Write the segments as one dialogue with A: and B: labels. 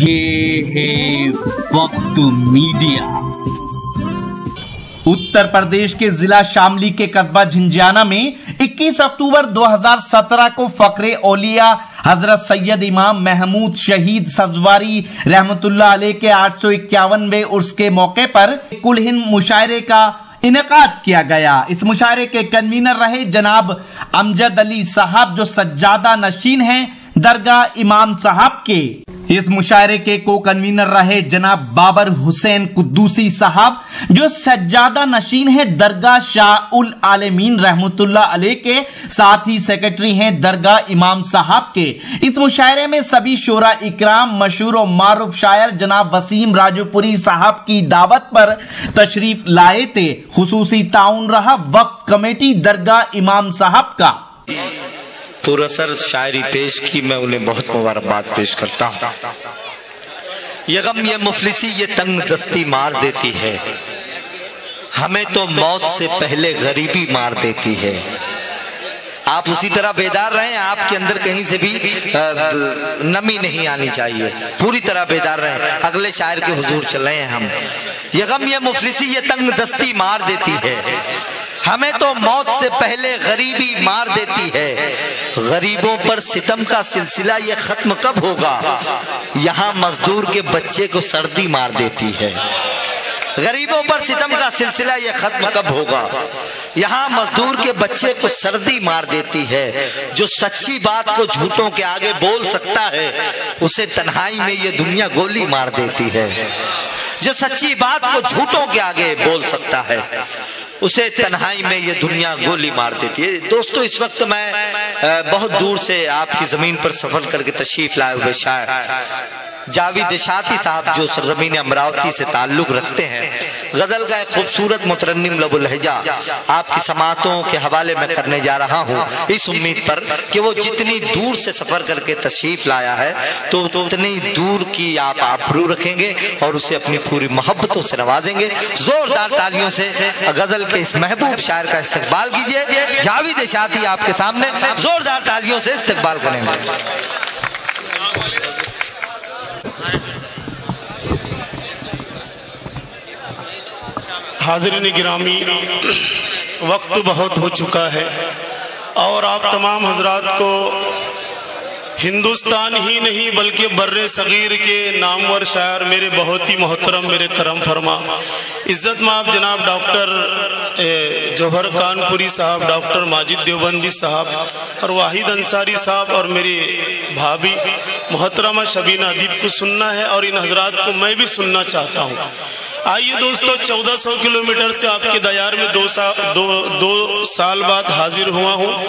A: یہ ہے وقت میڈیا۔ اتر پردیش کے ضلع شاملی کے قصبہ جھنجانا میں اکیس اکتوبر دو ہزار سترہ کو فقر اولیا حضرت سید امام محمود شہید سزواری رحمت اللہ علیہ کے آٹھ سو اکیاونوے عرص کے موقع پر کل ہند مشاعرے کا انعقاد کیا گیا۔ اس مشاعرے کے کنوینر رہے جناب امجد علی صاحب جو سجادہ نشین ہیں۔ درگاہ امام صاحب کے۔ اس مشاعرے کے کو کنوینر رہے جناب بابر حسین قدوسی صاحب، جو سجادہ نشین ہے درگاہ شاہ العالمین رحمت اللہ علیہ کے، ساتھ ہی سیکرٹری ہیں درگاہ امام صاحب کے۔ اس مشاعرے میں سبھی شورا اکرام، مشہور و معروف شاعر جناب وسیم راجو پوری صاحب کی دعوت پر تشریف لائے تھے۔ خصوصی تعاون رہا وقف کمیٹی درگاہ امام صاحب کا۔
B: پرسر شاعری پیش کی میں انہیں بہت مبارکباد پیش کرتا ہوں۔ یہ غم، یہ مفلسی، یہ تنگ دستی مار دیتی ہے۔ ہمیں تو موت سے پہلے غریبی مار دیتی ہے۔ آپ اسی طرح بیدار رہیں، آپ کے اندر کہیں سے بھی نمی نہیں آنی چاہیے۔ پوری طرح بیدار رہیں۔ اگلے شاعر کے حضور چل رہے ہیں ہم۔ یہ غم، یہ مفلسی، یہ تنگ دستی مار دیتی ہے۔ ہمیں تو موت سے پہلے غریبی مار دیتی ہے۔ غریبوں پر ستم کا سلسلہ یہ ختم کب ہوگا؟ یہاں مزدور کے بچے کو سردی مار دیتی ہے۔ غریبوں پر ستم کا سلسلہ یہ ختم کب ہوگا؟ یہاں مزدور کے بچے کو سردی مار دیتی ہے، جو سچی بات کو جھوٹوں کے آگے بول سکتا ہے، اسے تنہائی میں یہ دنیا گولی مار دیتی ہے۔ جو سچی بات کو جھوٹوں کے آگے بول سکتا ہے، اسے تنہائی میں یہ دنیا گولی مار دیتی ہے۔ دوستو، اس وقت میں بہت دور سے آپ کی زمین پر سفر کر کے تشریف لائے ہوئے شاید جاوید شاتی صاحب جو سرزمین امراوتی سے تعلق رکھتے ہیں، غزل کا ایک خوبصورت مترنم لب الہجہ آپ کی سماعتوں کے حوالے میں کرنے جا رہا ہوں۔ اس امید پر کہ وہ جتنی دور سے سفر کر کے تشریف لایا ہے، تو اتنی دور کی آپ آبرو رکھیں گے اور اسے اپنی پوری محبتوں سے نوازیں گے۔ زوردار تالیوں سے غزل کے اس محبوب شاعر کا استقبال کیجیے جاوید شاتی آپ کے سامنے زوردار تالیوں سے استقبال کریں گے۔
C: حاضرین گرامی، وقت بہت ہو چکا ہے اور آپ تمام حضرات کو ہندوستان ہی نہیں بلکہ بر صغیر کے نامور شاعر میرے بہت ہی محترم، میرے کرم فرما، عزت ماب جناب ڈاکٹر جوہر کانپوری صاحب، ڈاکٹر ماجد دیوبندی صاحب اور واحد انصاری صاحب اور میری بھابھی، محترمہ شبینہ ادیب کو سننا ہے اور ان حضرات کو میں بھی سننا چاہتا ہوں۔ آئیے دوستو چودہ سو کلومیٹر سے آپ کے دیار میں دو سال, دو, دو سال بعد حاضر ہوا ہوں۔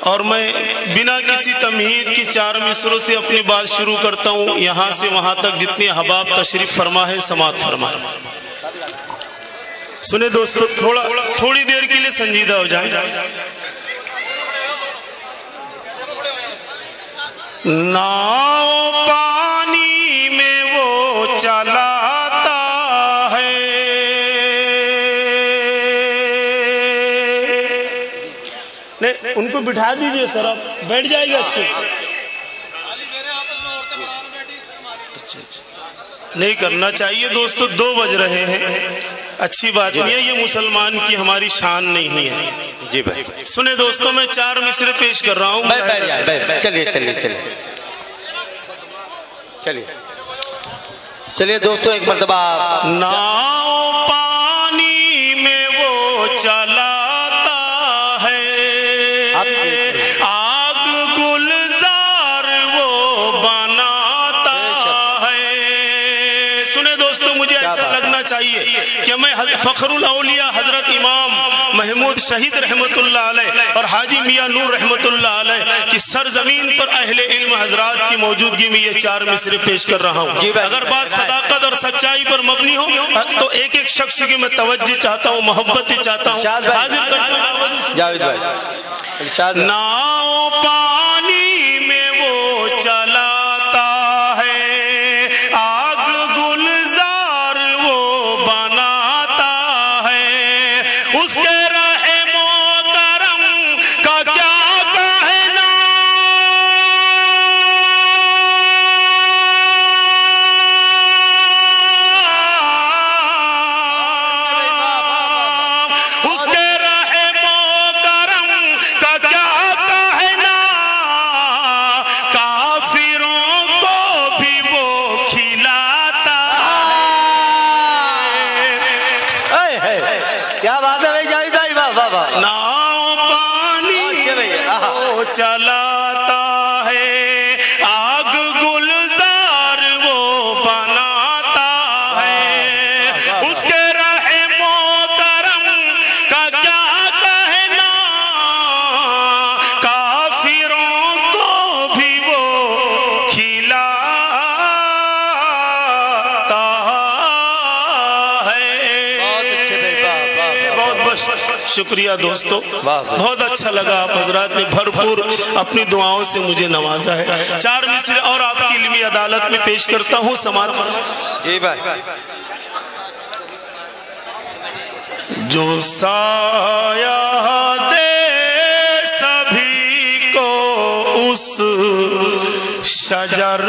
C: اور میں بنا کسی تمہید کی چار مصروں سے اپنی بات شروع کرتا ہوں۔ یہاں سے وہاں تک جتنے حباب تشریف فرما ہے سماعت فرما۔ سنے دوستو تھوڑا تھوڑی دیر کے لیے سنجیدہ ہو جائیں۔ ناؤ پانی ان کو بٹھا دیجیے سر آپ بیٹھ جائے گا اچھے۔
B: اچھا، اچھا۔
C: نہیں کرنا چاہیے دوستو دو بج رہے ہیں۔ اچھی بات نہیں ہے یہ مسلمان کی ہماری شان نہیں ہے۔
B: جی بھائی۔
C: سنے دوستو میں چار مصرے پیش کر رہا ہوں۔
B: چلیے چلیے چلیے۔ چلیے۔ چلیے دوستو ایک مرتبہ
C: نام میں فخر الاولیاء حضرت امام محمود شہید رحمت اللہ علیہ اور حاجی میاں نور رحمت اللہ علیہ کی سرزمین پر اہل علم حضرات کی موجودگی میں یہ چار مصرے پیش کر رہا ہوں۔ جی اگر بات صداقت اور سچائی پر مبنی ہو تو ایک ایک شخص کی میں توجہ چاہتا ہوں محبت چاہتا ہوں۔ حاضر
B: جاوید بھائی۔
C: ناؤ پانی চালা شکریہ دوستو۔
B: بہت
C: اچھا لگا آپ حضرات نے بھرپور اپنی دعاؤں سے مجھے نوازا ہے چار مصرے اور آپ کی علمی عدالت میں پیش کرتا ہوں سماعت
B: جی بھائی
C: جو سایہ دے سبھی کو اس شجر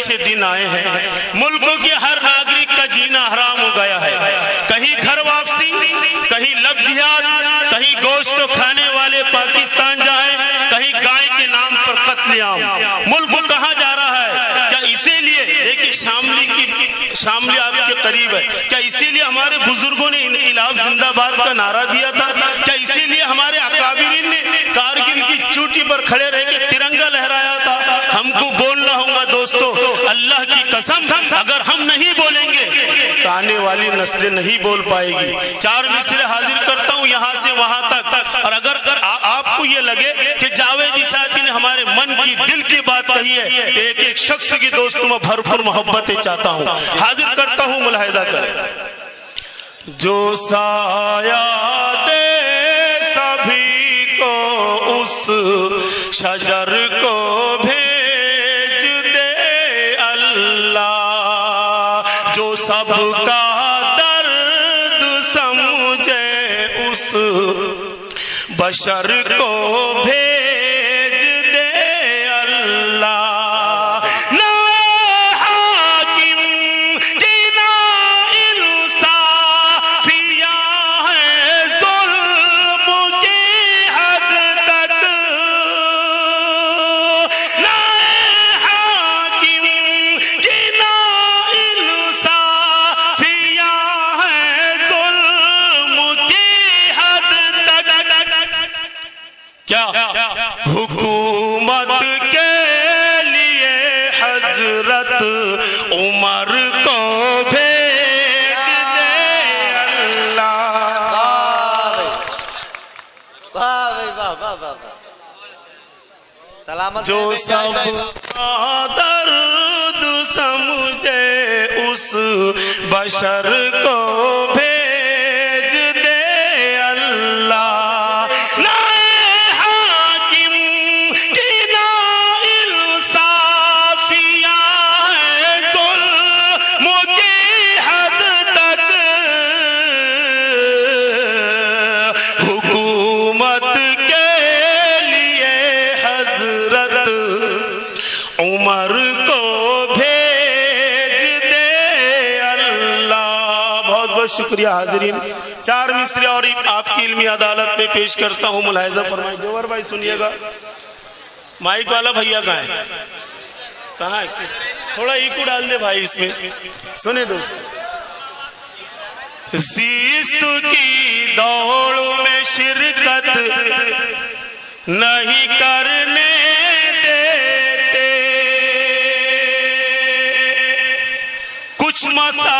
C: اچھے دن آئے ہیں۔ ملک کے ہر ناگرک کا جینا حرام ہو گیا ہے۔ کہیں گھر واپسی، کہیں لب جہاد، کہیں گوشت کھانے والے پاکستان جائیں، کہیں گائے کے نام پر قتل عام۔ ملک کہاں جا رہا ہے؟ کیا اسی لیے؟ دیکھیں شاملی کی، شاملی آپ کے قریب ہے۔ کیا اسی لیے ہمارے بزرگوں نے انقلاب زندہ باد کا نعرہ دیا تھا کیا اسی لیے ہمارے اکابرین نے کارگل کی چوٹی پر کھڑے رہ کے ترنگا لہرایا تھا ہم کو بولنا ہوگا دوستو اللہ کی قسم، اگر ہم نہیں بولیں گے، تو آنے والی نسلیں نہیں بول پائے گی۔ چار مصرے حاضر کرتا ہوں یہاں سے وہاں تک۔ اور اگر آپ کو یہ لگے کہ جاوید جی اساتی نے ہمارے من کی دل کی بات کہی ہے ایک ایک شخص کی دوستوں میں بھرپور محبتیں چاہتا ہوں۔ حاضر کرتا ہوں، ملاحدہ کریں۔ جو سایہ دے سبھی کو، اس شجر کو بشر کیا حکومت کے لیے حضرت عمر کو بھیج دے اللہ؟
B: سلامت جو سب
C: درد سمجھے اس بشر کو بہت شکریہ حاضرین۔ چار مصرے اور آپ کی علمی عدالت میں پیش کرتا ہوں، ملاحظہ فرمائے جوہر بھائی سنیے گا۔ مائک والا بھیا کہاں ہے؟ کہاں ہے؟ کس تھوڑا ایکو ڈال دے بھائی اس میں۔ سنے دوست۔ زیست کی دوڑ میں شرکت نہیں کرنے دیتے۔ کچھ مسائل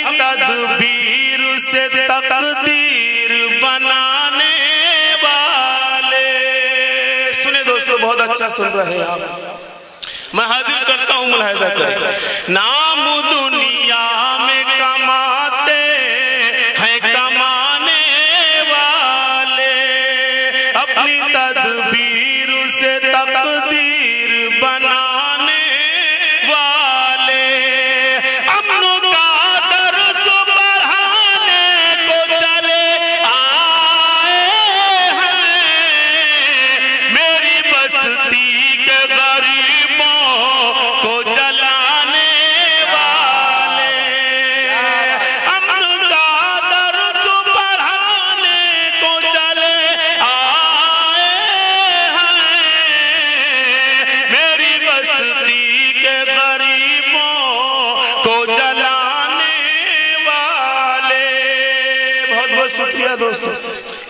C: تدبیر سے تقدیر بنانے والے۔ سنے دوستو، بہت اچھا سن رہے آپ۔ میں حاضر کرتا ہوں، ملاحظہ کریں۔ نام دنیا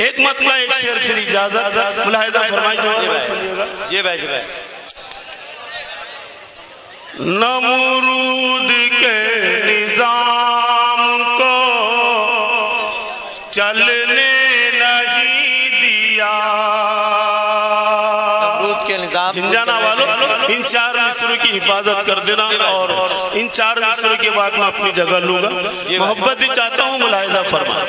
C: ایک مطلع ایک شعر پھر اجازت۔ ملاحظہ فرمائی سنیے گا
B: جی بھائی جی بھائی۔
C: نمرود کے نظام کو چلنے نہیں دیا۔
B: نمرود کے نظام جنجانا والوں
C: ان چار مصروں کی حفاظت کر دینا اور ان چار مصروں کے بعد میں اپنی جگہ لوں گا۔ محبت ہی چاہتا ہوں ملاحظہ فرما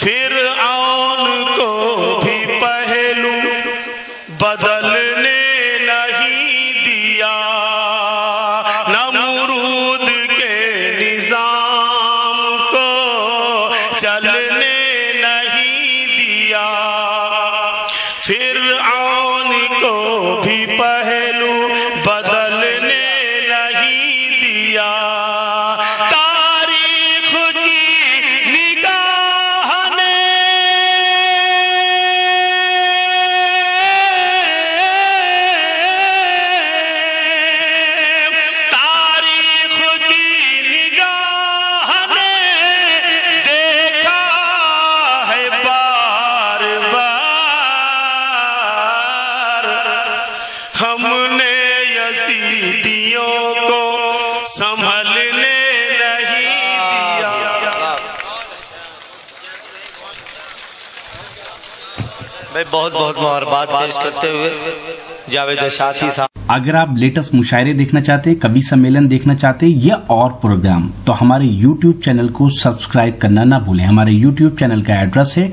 C: پھر آن کو بھی پہلو
B: بھائی، بہت بہت مبارکباد پیش کرتے ہوئے۔ جاوید شاتی صاحب۔
A: اگر آپ لیٹسٹ مشاعرے دیکھنا چاہتے، کبھی سمیلن دیکھنا چاہتے یا اور پروگرام، تو ہمارے یوٹیوب چینل کو سبسکرائب کرنا نہ بھولیں۔ ہمارے یوٹیوب چینل کا ایڈریس ہے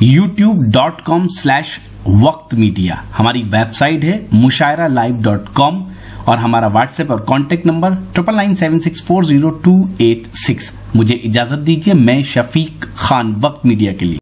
A: YouTube dot com slash Waqt media ہماری ویب سائٹ ہے مشاعرہ لائیو ڈاٹ کام اور ہمارا واٹس ایپ اور contact number triple nine seven six four zero two eight six مجھے اجازت دیجیے میں شفیق خان وقت میڈیا کے لیے۔